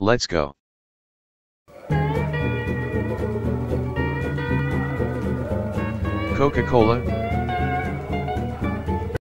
Let's go. Coca-Cola,